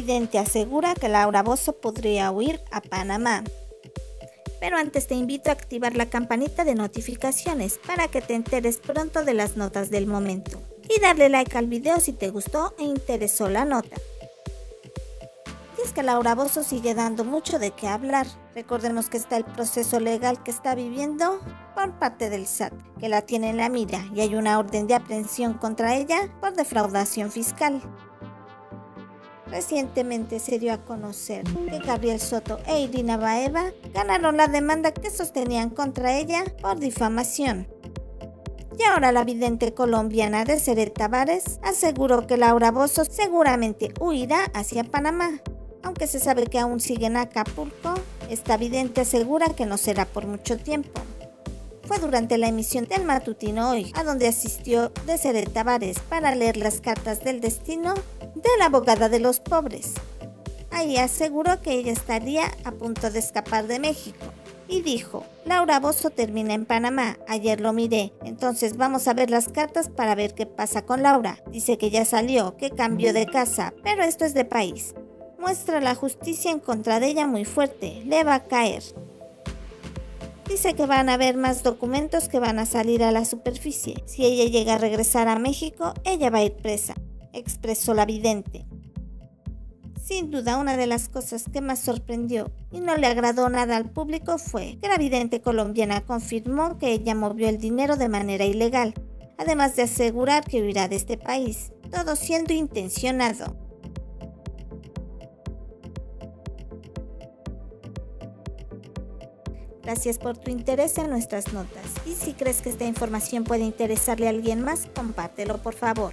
Vidente asegura que Laura Bozo podría huir a Panamá. Pero antes te invito a activar la campanita de notificaciones para que te enteres pronto de las notas del momento. Y darle like al video si te gustó e interesó la nota. Y es que Laura Bozo sigue dando mucho de qué hablar. Recordemos que está el proceso legal que está viviendo por parte del SAT, que la tiene en la mira y hay una orden de aprehensión contra ella por defraudación fiscal. Recientemente se dio a conocer que Gabriel Soto e Irina Baeva ganaron la demanda que sostenían contra ella por difamación. Y ahora la vidente colombiana de Ceret Tavares aseguró que Laura Bozo seguramente huirá hacia Panamá. Aunque se sabe que aún sigue en Acapulco, esta vidente asegura que no será por mucho tiempo fue durante la emisión del matutino hoy, a donde asistió Deseret Tavares para leer las cartas del destino de la abogada de los pobres. Ahí aseguró que ella estaría a punto de escapar de México y dijo, Laura Bozo termina en Panamá, ayer lo miré, entonces vamos a ver las cartas para ver qué pasa con Laura. Dice que ya salió, que cambió de casa, pero esto es de país. Muestra la justicia en contra de ella muy fuerte, le va a caer. Dice que van a haber más documentos que van a salir a la superficie. Si ella llega a regresar a México, ella va a ir presa, expresó la vidente. Sin duda, una de las cosas que más sorprendió y no le agradó nada al público fue que la vidente colombiana confirmó que ella movió el dinero de manera ilegal, además de asegurar que huirá de este país, todo siendo intencionado. Gracias por tu interés en nuestras notas y si crees que esta información puede interesarle a alguien más, compártelo por favor.